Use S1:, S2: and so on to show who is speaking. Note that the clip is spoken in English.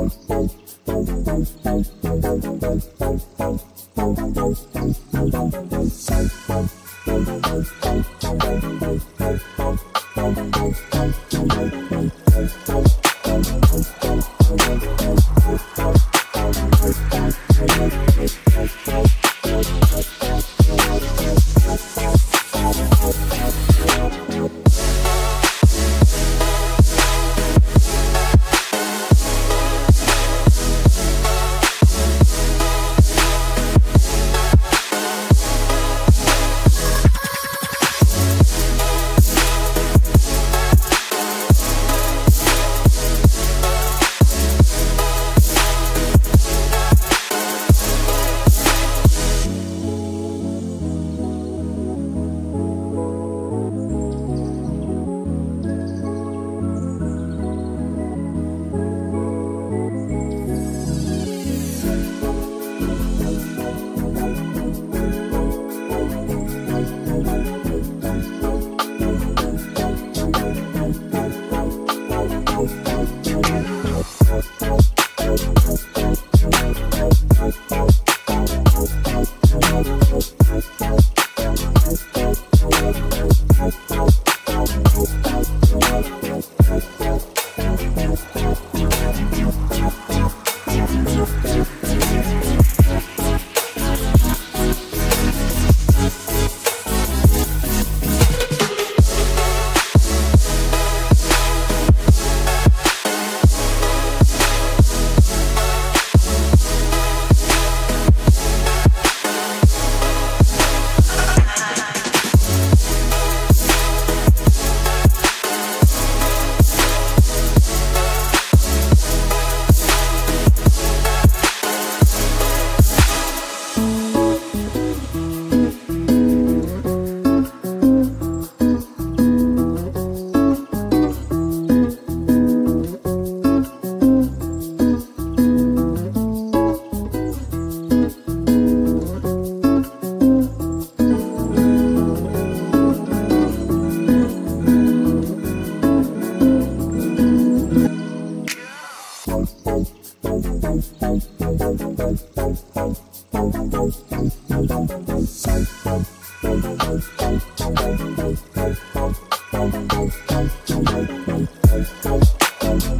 S1: Thank Thank you. Thank you.